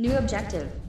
New objective.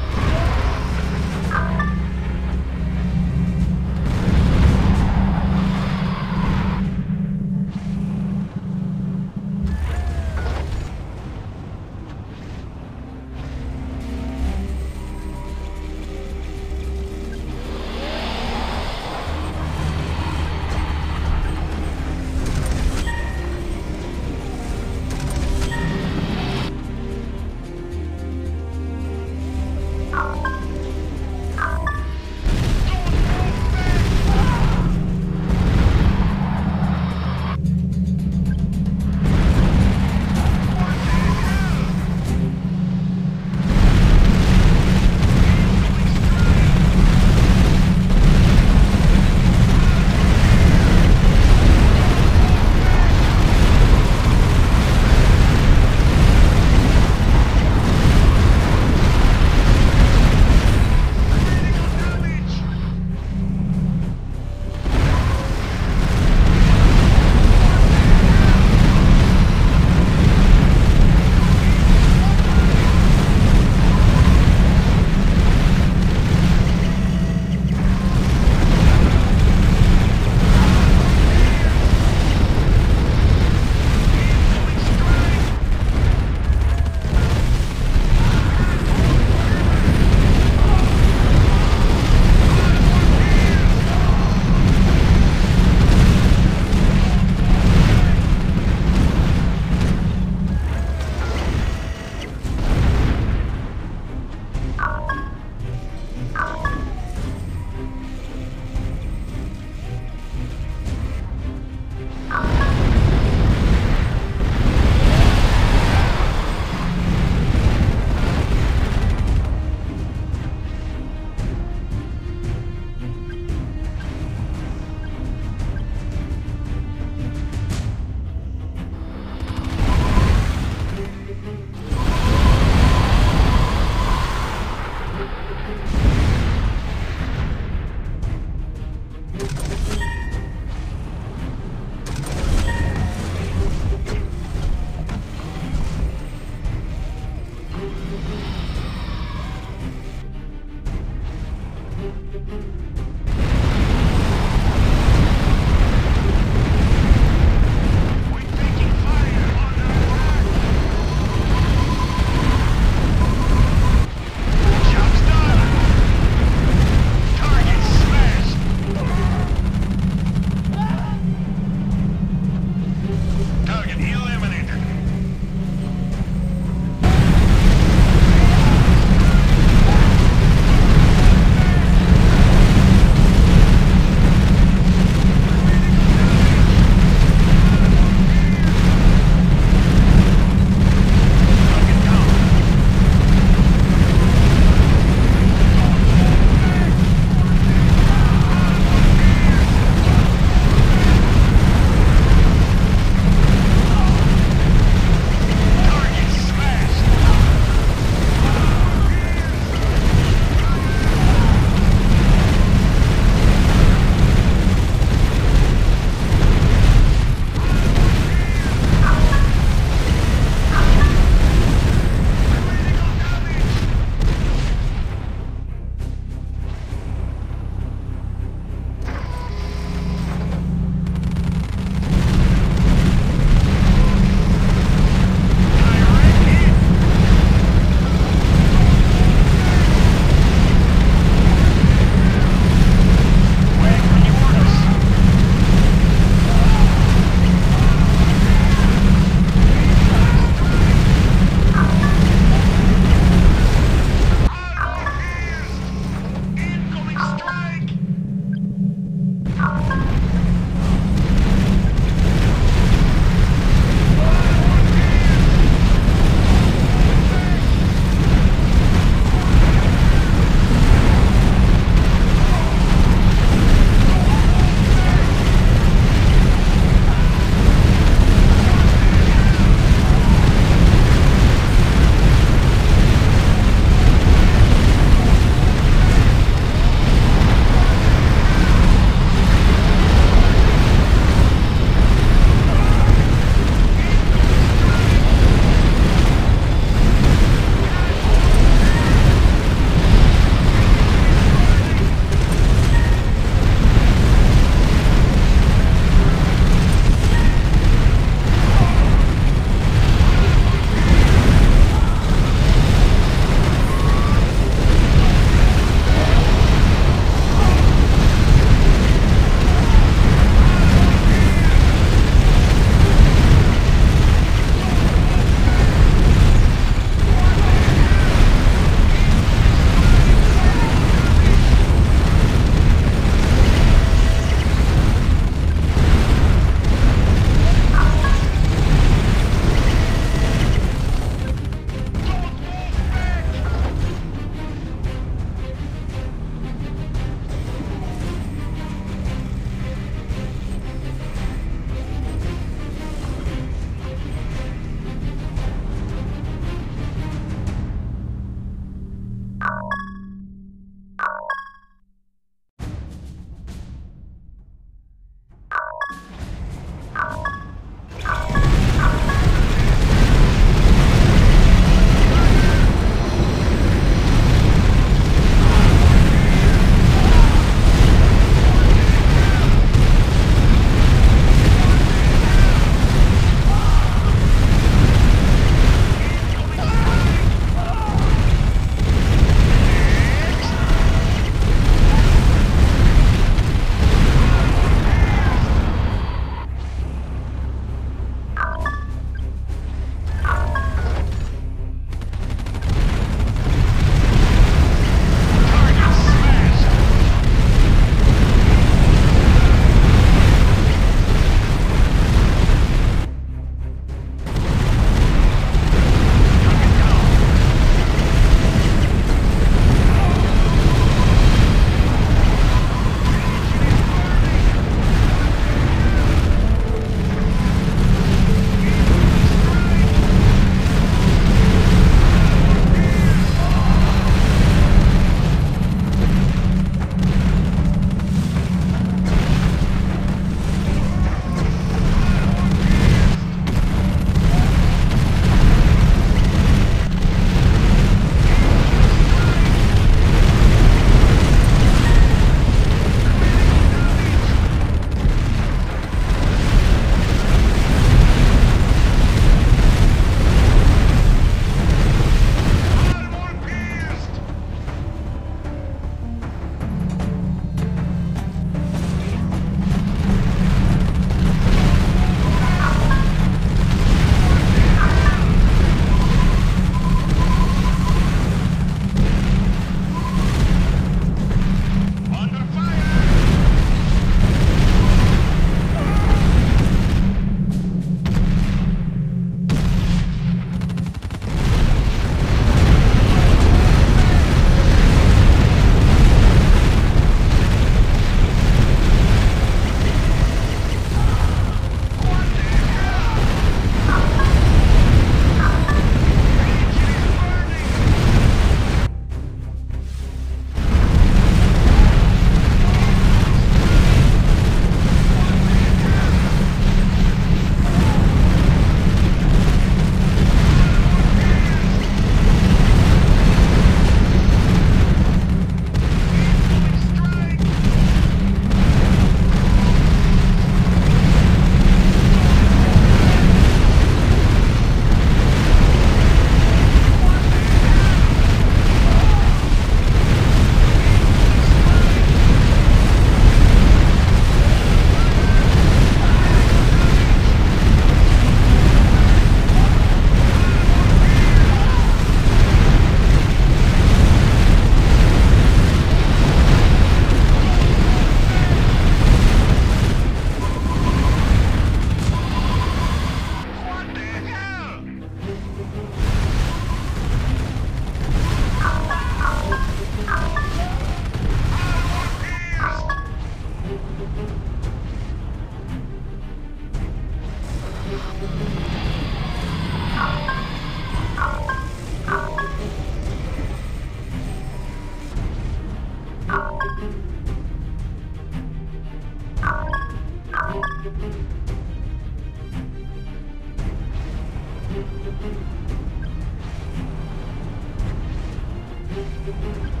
Shooting us!